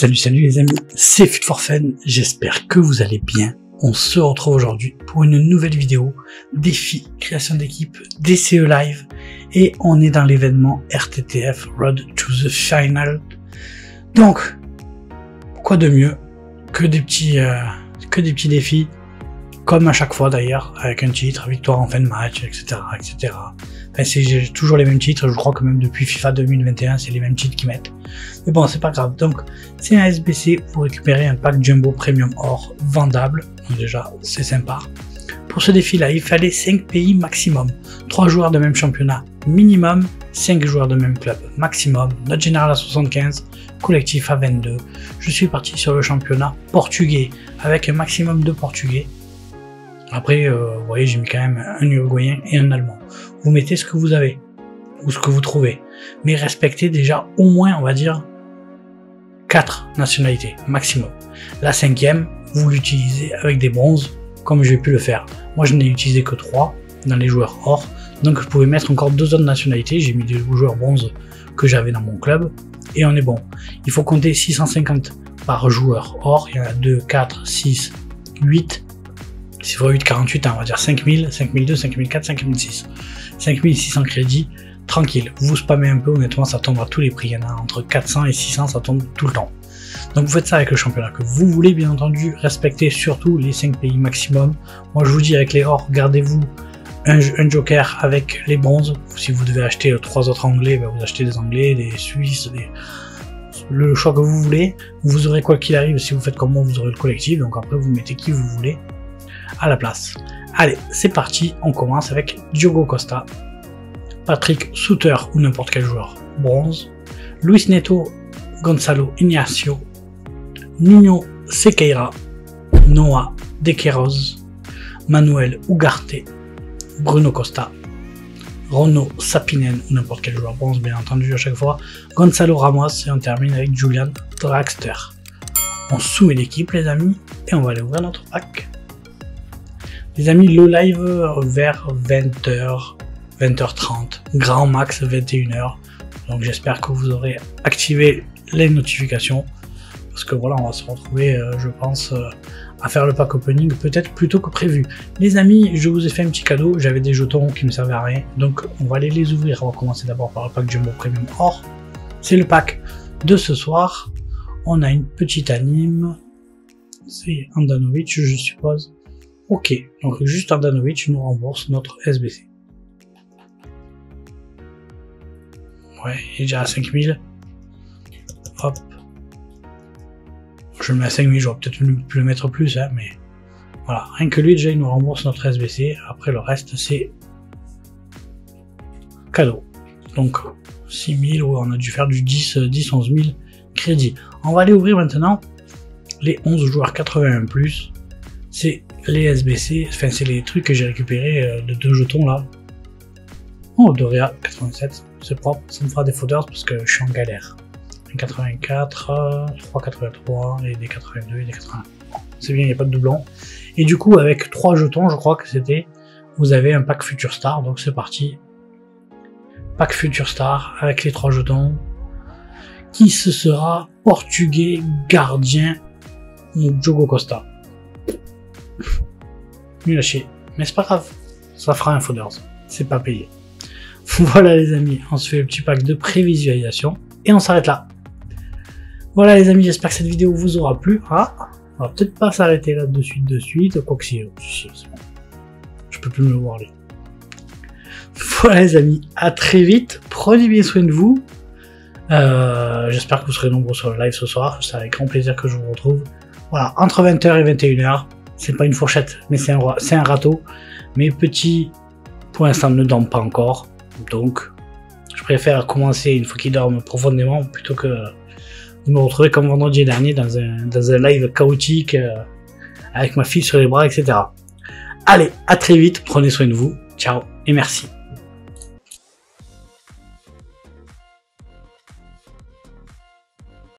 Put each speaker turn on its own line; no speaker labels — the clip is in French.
Salut, salut les amis, c'est Fit for j'espère que vous allez bien. On se retrouve aujourd'hui pour une nouvelle vidéo, défi, création d'équipe, DCE Live, et on est dans l'événement RTTF Road to the Final. Donc, quoi de mieux que des petits, euh, que des petits défis, comme à chaque fois d'ailleurs, avec un titre, victoire en fin de match, etc., etc. Enfin, c'est toujours les mêmes titres, je crois que même depuis FIFA 2021, c'est les mêmes titres qu'ils mettent. Mais bon, c'est pas grave. Donc, c'est un SBC, pour récupérer un pack Jumbo Premium Or vendable. Donc déjà, c'est sympa. Pour ce défi-là, il fallait 5 pays maximum. 3 joueurs de même championnat minimum, 5 joueurs de même club maximum. Note générale à 75, collectif à 22. Je suis parti sur le championnat portugais, avec un maximum de portugais. Après, euh, vous voyez, j'ai mis quand même un Uruguayen et un Allemand. Vous mettez ce que vous avez, ou ce que vous trouvez. Mais respectez déjà au moins, on va dire, 4 nationalités maximum. La cinquième, vous l'utilisez avec des bronzes, comme je vais pu le faire. Moi, je n'ai utilisé que 3 dans les joueurs or, donc je pouvais mettre encore deux autres nationalités. J'ai mis des joueurs bronzes que j'avais dans mon club, et on est bon. Il faut compter 650 par joueur or, il y en a 2, 4, 6, 8, 6 x 8, 48, on va dire 5000, 5002, 5004, 5006. 5600 crédits, tranquille. Vous spammez un peu, honnêtement, ça tombe à tous les prix. Il y en a entre 400 et 600, ça tombe tout le temps. Donc vous faites ça avec le championnat que vous voulez, bien entendu. Respectez surtout les 5 pays maximum. Moi, je vous dis, avec les or, gardez-vous un, joker avec les bronzes. Si vous devez acheter trois autres anglais, ben, vous achetez des anglais, des suisses, le choix que vous voulez. Vous aurez quoi qu'il arrive, si vous faites comme moi, vous aurez le collectif. Donc après, vous mettez qui vous voulez à la place. Allez, c'est parti, on commence avec Diogo Costa, Patrick Souter ou n'importe quel joueur, bronze, Luis Neto, Gonzalo Ignacio, Nuno Sequeira, Noah De Manuel Ugarte, Bruno Costa, Rono Sapinen ou n'importe quel joueur bronze bien entendu à chaque fois, Gonzalo Ramos et on termine avec Julian Draxter. On soumet l'équipe les amis et on va aller ouvrir notre pack. Les amis, le live vers 20h, 20h30, grand max 21h. Donc j'espère que vous aurez activé les notifications. Parce que voilà, on va se retrouver, euh, je pense, euh, à faire le pack opening peut-être plus tôt que prévu. Les amis, je vous ai fait un petit cadeau. J'avais des jetons qui ne servaient à rien. Donc on va aller les ouvrir. On va commencer d'abord par le pack Jumbo Premium Or. C'est le pack de ce soir. On a une petite anime. C'est Andanovic, je suppose. Ok, donc juste Andanovic nous rembourse notre SBC. Ouais, il est déjà à 5000. Hop. Je le mets à 5000, j'aurais peut-être pu le mettre plus, hein, mais voilà. Rien que lui, déjà, il nous rembourse notre SBC. Après, le reste, c'est cadeau. Donc, 6000, ouais, on a dû faire du 10, 10, 11 000 crédits. On va aller ouvrir maintenant les 11 joueurs 81+. C'est les SBC, enfin c'est les trucs que j'ai récupérés euh, de deux jetons là. Oh, Doria 87, c'est propre, ça me fera des footers parce que je suis en galère. 84, 383 et des 82 et des 81. C'est bien, il n'y a pas de doublon. Et du coup, avec trois jetons, je crois que c'était, vous avez un pack Future Star, donc c'est parti. Pack Future Star avec les trois jetons. Qui ce sera Portugais gardien Jogo Costa. Nul à chier. Mais c'est pas grave. Ça fera un Fodders. C'est pas payé. Voilà les amis, on se fait le petit pack de prévisualisation et on s'arrête là. Voilà les amis, j'espère que cette vidéo vous aura plu. Ah, on va peut-être pas s'arrêter là de suite de suite, quoi que si, je peux plus me voir là. Voilà les amis, à très vite, prenez bien soin de vous. Euh, j'espère que vous serez nombreux sur le live ce soir, c'est avec grand plaisir que je vous retrouve. Voilà, entre 20h et 21h, c'est pas une fourchette, mais c'est un, un râteau. Mais petit, pour l'instant, ne dorment pas encore. Donc, je préfère commencer une fois qu'ils dorment profondément plutôt que de me retrouver comme vendredi dernier dans un, dans un live chaotique euh, avec ma fille sur les bras, etc. Allez, à très vite, prenez soin de vous, ciao et merci.